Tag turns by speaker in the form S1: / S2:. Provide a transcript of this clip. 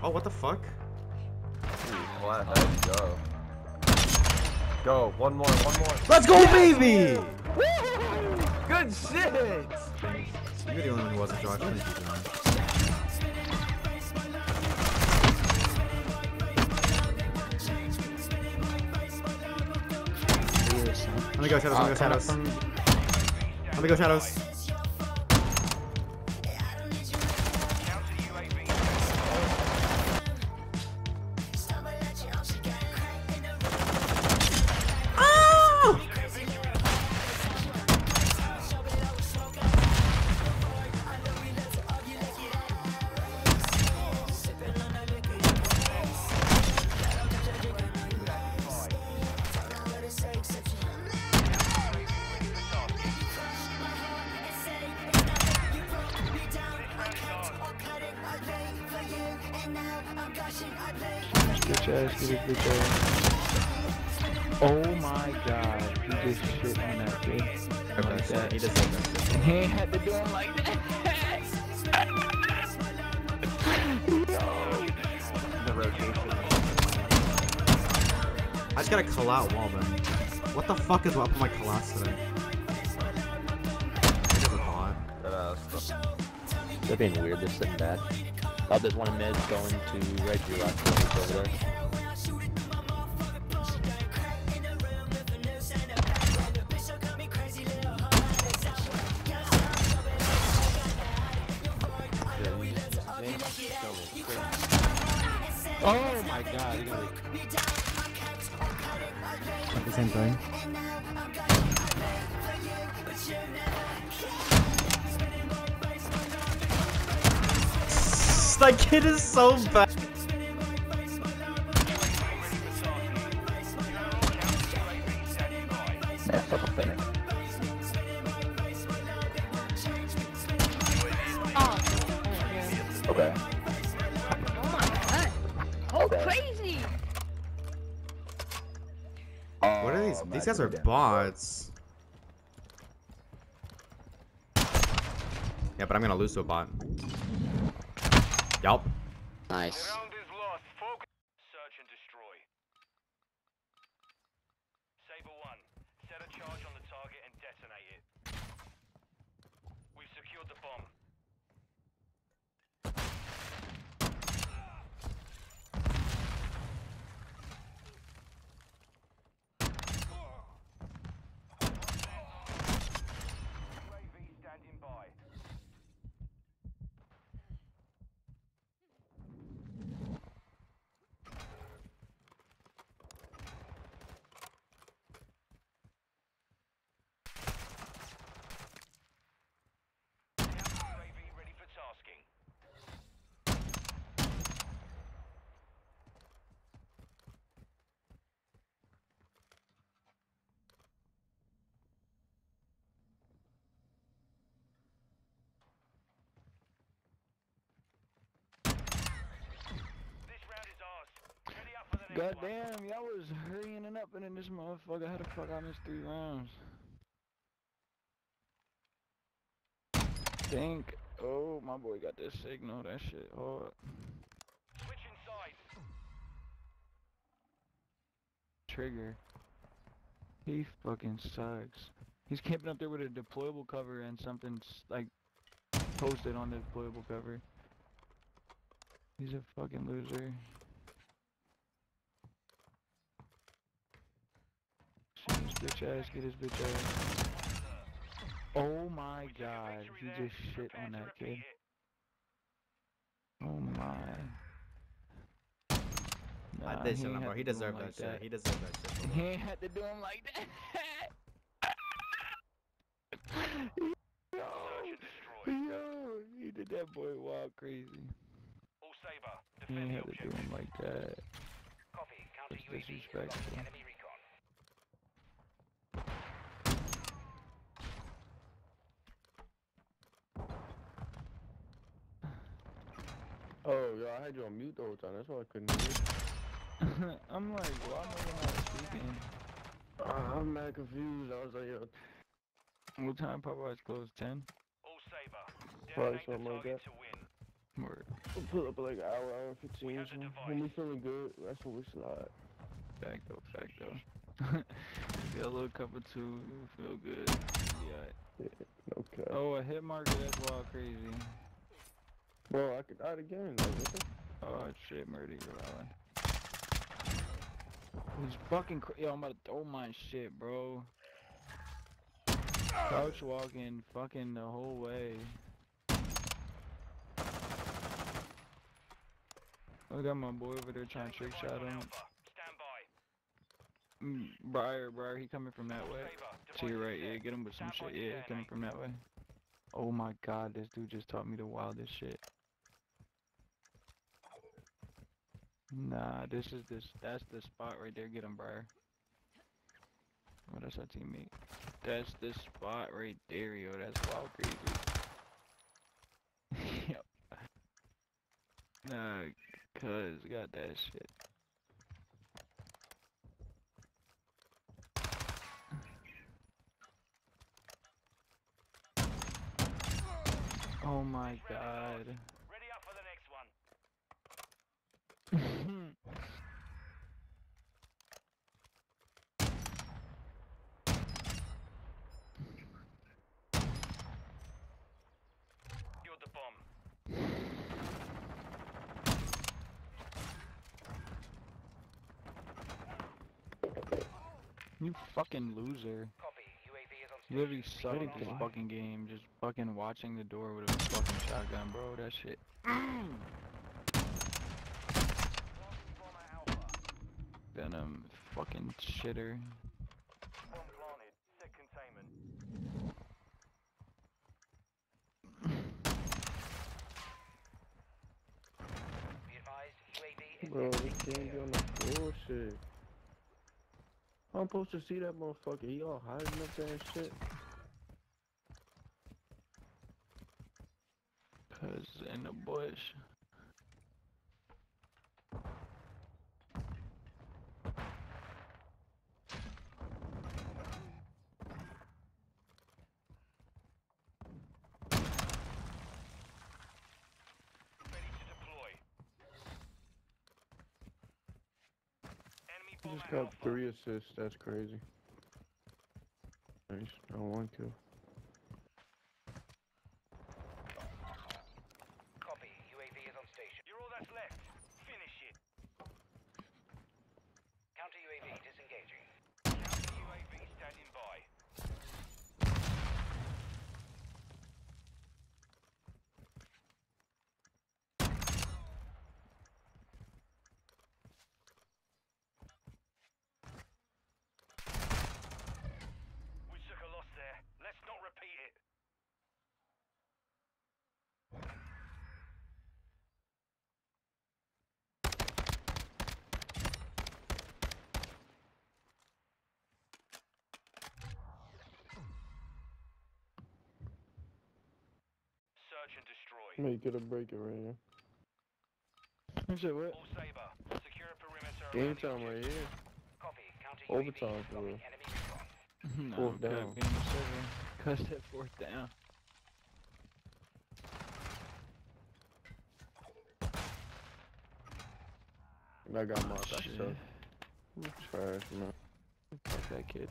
S1: Oh, what the fuck?
S2: Flat head, go. Go, one more, one more.
S1: Let's go, baby!
S2: Good shit!
S1: You're the only one who wasn't jogging. Thank you, John. Let me go, Shadows. Let me go, Shadows. Let me go, Shadows.
S3: Bitch get his bitch ass. Oh my god, he just shit on that kid. Like that.
S1: He deserved that shit.
S3: And he ain't had to do him like that.
S2: The rotation.
S1: I just gotta a collat Wallman. What the fuck is up with my collats today? I never thought.
S2: That uh, ass.
S4: They're being weird, they're sitting bad. Oh, there's one in mid going to Red Rock over there.
S3: Oh my god, he got it.
S1: Like the same thing. That kid is so bad.
S4: Yeah, fuck up. Okay.
S5: My god. Oh,
S1: What are these?
S4: Oh,
S1: These guys are
S4: yeah.
S1: bots. Yeah, but I'm gonna lose to a bot. Yup.
S4: Nice.
S3: God damn, y'all was hurrying it up and then this motherfucker had to fuck I missed three rounds. Think. Oh, my boy got this signal. That shit hard.
S6: Switching sides.
S3: Trigger. He fucking sucks. He's camping up there with a deployable cover and something's like posted on the deployable cover. He's a fucking loser. Shoot his bitch ass, get his bitch ass. Oh my
S6: We took a
S3: god, he just shit on that kid. Oh my.
S1: I
S3: Nah,
S1: did
S3: he
S1: shit
S3: ain't
S1: on bro.
S3: had
S1: He
S3: to
S1: deserved that
S3: like
S1: shit. He deserved that shit.
S3: He ain't had to do him like that. yo,
S6: Search and destroy.
S3: yo, he did that boy wild crazy.
S6: All Saber.
S3: He
S6: Defend
S3: ain't had to do him like that.
S6: Copy. Counter
S3: That's
S6: UAV
S3: disrespectful.
S6: inbound. Enemy recon.
S2: Oh, yo, I had you on mute the whole time. That's why I couldn't hear you.
S3: I'm like, why am I not speaking?
S2: Uh, I'm mad confused. I was like, yo,
S3: What time Popeyes closed? 10?
S6: All Saber.
S2: Probably
S6: Detonate the
S2: something like
S6: target
S2: that.
S6: to win.
S3: Word.
S2: We'll pull up like an hour, hour 15
S6: We
S2: or
S6: have the
S2: something.
S6: device.
S2: When we feeling good, that's when we slide.
S3: Fact though, fact though. Get a little cup of two, feel good. Yeah.
S2: Okay.
S3: Oh, a hit marker, that's wild crazy.
S2: Bro, I could die again. Like, what the
S3: Oh shit, murder, you're wildin'. He's fucking cra- Yo, I'm about to throw my shit, bro. Couch walking fucking the whole way. I got my boy over there trying to trick shot him. Mm, Briar, Briar, he coming from that way. To your right, yeah, get him with some shit, yeah, coming from that way. Oh my god, this dude just taught me the wildest shit. Nah, this is this, that's the spot right there, get him, Briar. Oh, that's our teammate. That's the spot right there, yo, that's wild crazy. yep. Nah, cuz, got that shit. Oh my god.
S6: Ready up for the next one. You're the bomb.
S3: You fucking loser.
S6: Copy. UAV is on
S3: You literally suck at this fucking game, just fucking watching the door with a fucking shotgun, bro. That shit.
S6: Bomber Alpha.
S3: Venom, fucking shitter.
S6: Bomb planted. Set containment. Be
S2: Bro, this game be on the bullshit. I'm supposed to see that motherfucker. He all hiding up there and shit.
S3: Cause in the bush.
S6: ready to deploy. Enemy
S2: He just got three assists. That's crazy. Nice. No one kill.
S6: Copy. UAV is on station. You're all that's left. Finish it. Counter UAV disengaging. Counter UAV standing by. We took a loss there. Let's not repeat it. Search and destroy.
S2: Make it or break it right here.
S3: You said what?
S6: All Saber. Secure a perimeter
S2: Game time right here.
S6: Copy. Counter
S2: Overtime for real.
S6: enemy
S3: no,
S2: Fourth down.
S3: Game seven. Cuss that fourth down.
S2: I got marked. That's
S3: Shit.
S2: tough. Trash, man.
S3: Fuck that kid.